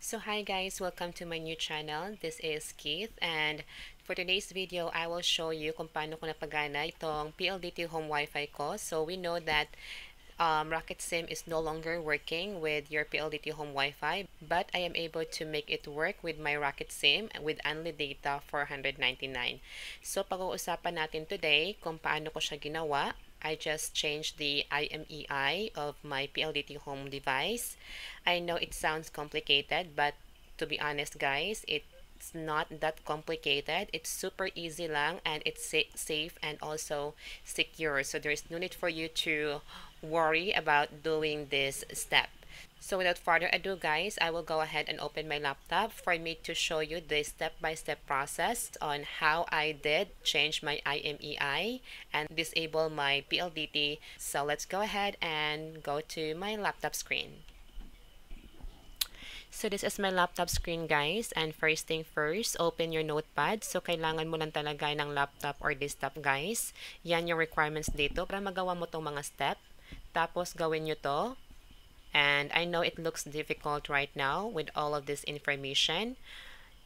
So hi guys, welcome to my new channel. This is Keith and for today's video, I will show you kung paano ko napagana itong PLDT home Wi-Fi ko. So we know that um, Rocket SIM is no longer working with your PLDT home Wi-Fi but I am able to make it work with my Rocket SIM with only data 499. So pag-uusapan natin today kung paano ko siya ginawa I just changed the IMEI of my PLDT home device. I know it sounds complicated, but to be honest guys, it's not that complicated. It's super easy lang and it's sa safe and also secure. So there's no need for you to worry about doing this step. So without further ado guys, I will go ahead and open my laptop for me to show you the step-by-step -step process on how I did change my IMEI and disable my PLDT. So let's go ahead and go to my laptop screen. So this is my laptop screen guys and first thing first, open your notepad. So kailangan mo lang talaga ng laptop or desktop guys. Yan yung requirements dito para magawa mo tong mga step. Tapos gawin nyo to and I know it looks difficult right now with all of this information.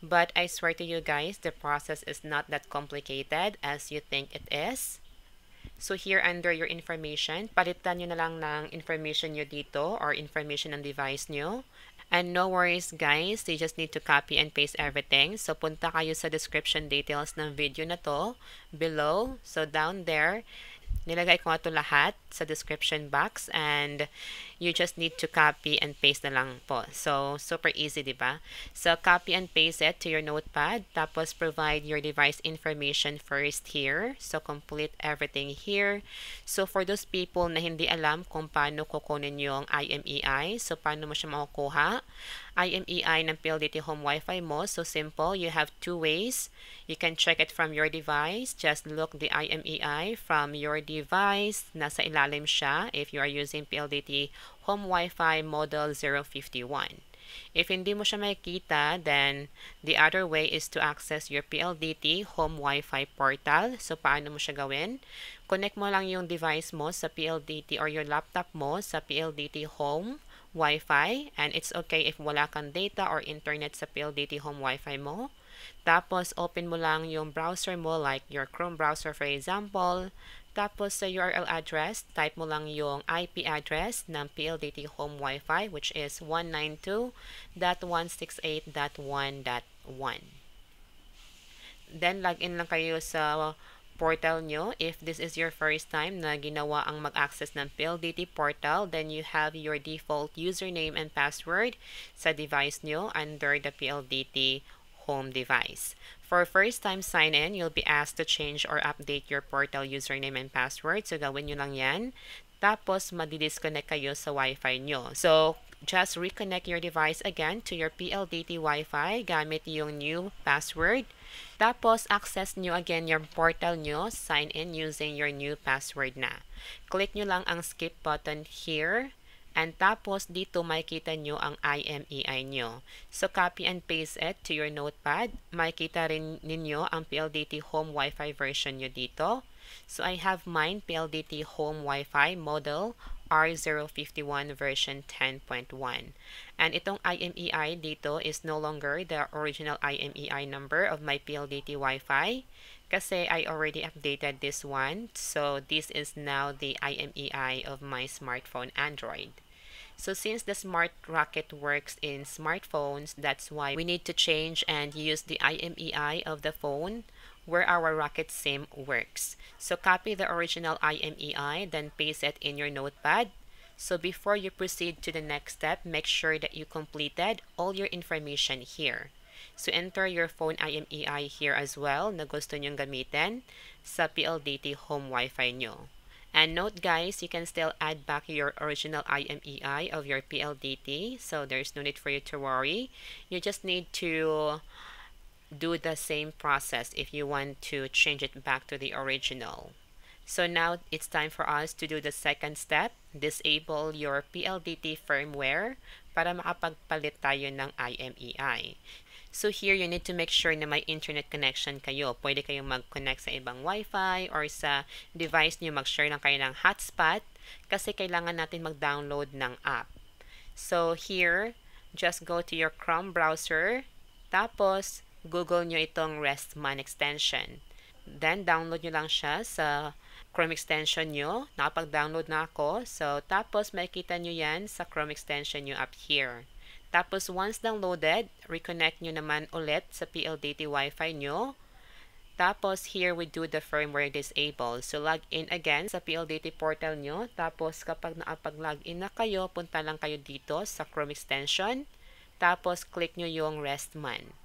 But I swear to you guys, the process is not that complicated as you think it is. So here under your information, palitan nyo na lang ng information nyo dito or information ng device nyo. And no worries guys, you just need to copy and paste everything. So punta kayo sa description details ng video na to below. So down there, Nilagay ko ito lahat sa description box and you just need to copy and paste na lang po. So, super easy, di ba? So, copy and paste it to your notepad. Tapos, provide your device information first here. So, complete everything here. So, for those people na hindi alam kung paano kukunin yung IMEI, so, paano mo siya makukuha, IMEI ng PLDT home Wi-Fi mo. So simple, you have two ways. You can check it from your device. Just look the IMEI from your device. Nasa ilalim siya if you are using PLDT home Wi-Fi model 051. If hindi mo siya makikita, then the other way is to access your PLDT home Wi-Fi portal. So, paano mo siya gawin? Connect mo lang yung device mo sa PLDT or your laptop mo sa PLDT home Wi-Fi and it's okay if wala kang data or internet sa PLDT home Wi-Fi mo. Tapos, open mo lang yung browser mo like your Chrome browser for example. Tapos, sa URL address, type mo lang yung IP address ng PLDT home Wi-Fi which is 192.168.1.1. Then, login lang kayo sa portal nyo. If this is your first time na ginawa ang mag-access ng PLDT portal, then you have your default username and password sa device nyo under the PLDT home device. For first time sign in, you'll be asked to change or update your portal username and password. So, gawin nyo lang yan. Tapos, madi-disconnect kayo sa Wi-Fi nyo. So, just reconnect your device again to your PLDT Wi-Fi gamit yung new password. Tapos, access nyo again your portal nyo, sign in using your new password na. Click nyo lang ang skip button here. And tapos, dito makikita nyo ang IMEI nyo. So, copy and paste it to your notepad. Makikita rin ninyo ang PLDT Home Wi-Fi version nyo dito. So, I have mine PLDT Home Wi-Fi model R051 version 10.1. And itong IMEI dito is no longer the original IMEI number of my PLDT Wi-Fi kasi I already updated this one. So this is now the IMEI of my smartphone Android. So since the Smart Rocket works in smartphones, that's why we need to change and use the IMEI of the phone where our Rocket SIM works. So copy the original IMEI, then paste it in your notepad. So before you proceed to the next step, make sure that you completed all your information here. So enter your phone IMEI here as well na gusto nyong gamitin sa PLDT home Wi-Fi nyo. And note guys, you can still add back your original IMEI of your PLDT. So there's no need for you to worry. You just need to do the same process if you want to change it back to the original. So now it's time for us to do the second step, disable your PLDT firmware para makapagpalit tayo ng IMEI. So here, you need to make sure na may internet connection kayo. Pwede kayong mag-connect sa ibang Wi-Fi or sa device niyo mag-share lang kayo hotspot kasi kailangan natin mag-download ng app. So here, just go to your Chrome browser, tapos Google nyo itong RESTMan extension. Then, download nyo lang siya sa Chrome extension nyo. Nakapag-download na ako. So, tapos makikita nyo yan sa Chrome extension nyo up here. Tapos, once downloaded, reconnect nyo naman ulit sa PLDT Wi-Fi nyo. Tapos, here we do the firmware disable. So, log in again sa PLDT portal nyo. Tapos, kapag nakapag-login na kayo, punta lang kayo dito sa Chrome extension. Tapos, click nyo yung RESTMan.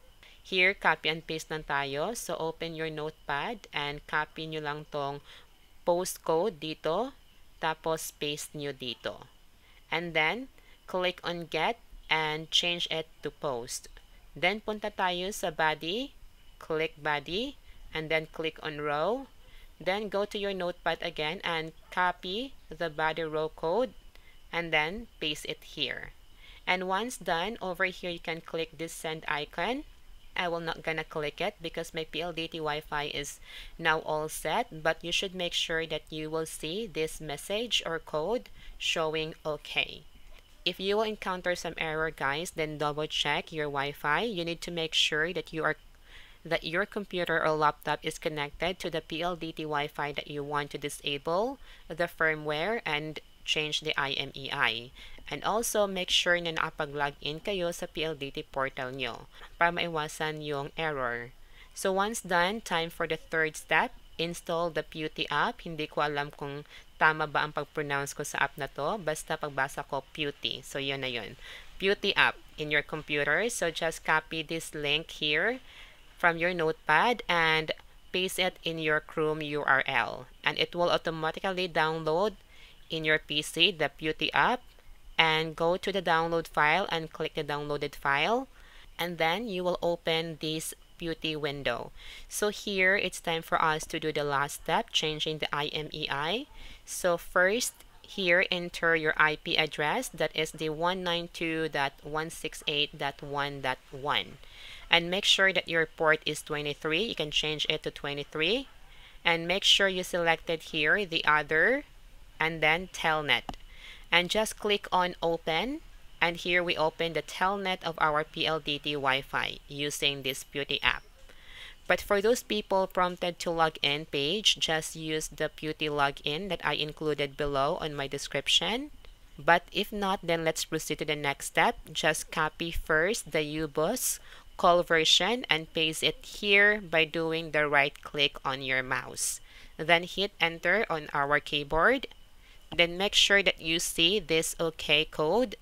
Here, copy and paste lang tayo. So, open your notepad and copy nyo lang tong postcode dito. Tapos, paste nyo dito. And then, click on get and change it to post. Then, punta tayo sa body. Click body and then click on row. Then go to your notepad again and copy the body row code and then paste it here. And once done, over here you can click this send icon. I will not gonna click it because my PLDT Wi-Fi is now all set, but you should make sure that you will see this message or code showing OK. If you will encounter some error guys, then double check your Wi-Fi. You need to make sure that you are that your computer or laptop is connected to the PLDT Wi-Fi that you want to disable the firmware and change the IMEI. And also, make sure na nakapag-login kayo sa PLDT portal nyo para maiwasan yung error. So once done, time for the third step, install the Pewty app. Hindi ko alam kung tama ba ang pag-pronounce ko sa app na to. Basta pagbasa ko, Pewty. So yun na yun. Pewty app in your computer. So just copy this link here from your notepad and paste it in your Chrome URL. And it will automatically download in your PC the Beauty app and go to the download file and click the downloaded file. And then you will open this Beauty window. So here it's time for us to do the last step, changing the IMEI. So first, here enter your IP address that is the 192.168.1.1 and make sure that your port is 23 you can change it to 23 and make sure you selected here the other and then telnet and just click on open and here we open the telnet of our PLDT Wi-Fi using this Beauty app but for those people prompted to log in page just use the Pewty login that I included below on my description but if not then let's proceed to the next step just copy first the ubus call version and paste it here by doing the right click on your mouse. Then hit enter on our keyboard. Then make sure that you see this OK code.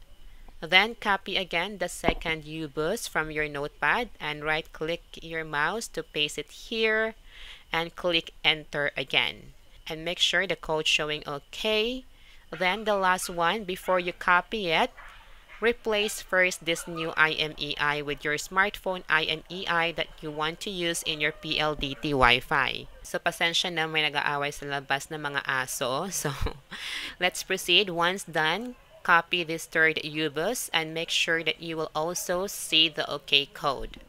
Then copy again the second UBoost from your notepad and right click your mouse to paste it here and click enter again. And make sure the code showing OK. Then the last one before you copy it, replace first this new IMEI with your smartphone IMEI that you want to use in your PLDT Wi-Fi. So, pasensya na may nag-aaway sa labas ng mga aso. So, let's proceed. Once done, copy this third UBUS and make sure that you will also see the OK code.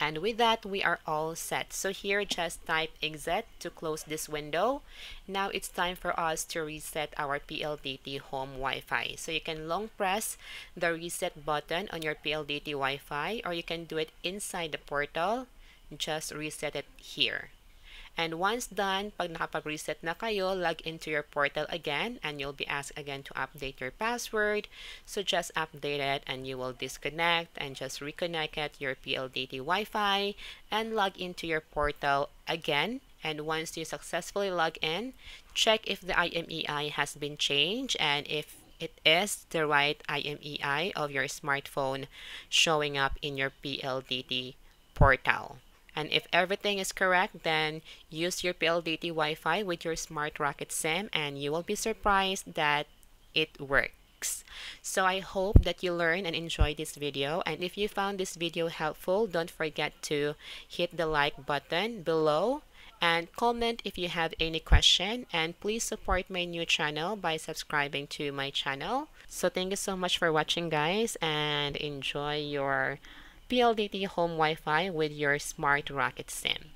And with that, we are all set. So here, just type exit to close this window. Now it's time for us to reset our PLDT home Wi-Fi. So you can long press the reset button on your PLDT Wi-Fi or you can do it inside the portal. Just reset it here. And once done, pag nakapag-reset na kayo, log into your portal again and you'll be asked again to update your password. So just update it and you will disconnect and just reconnect at your PLDT Wi-Fi and log into your portal again. And once you successfully log in, check if the IMEI has been changed and if it is the right IMEI of your smartphone showing up in your PLDT portal. And if everything is correct, then use your PLDT Wi-Fi with your Smart Rocket SIM and you will be surprised that it works. So I hope that you learn and enjoy this video. And if you found this video helpful, don't forget to hit the like button below and comment if you have any question and please support my new channel by subscribing to my channel so thank you so much for watching guys and enjoy your PLDT home Wi-Fi with your smart Rocket SIM.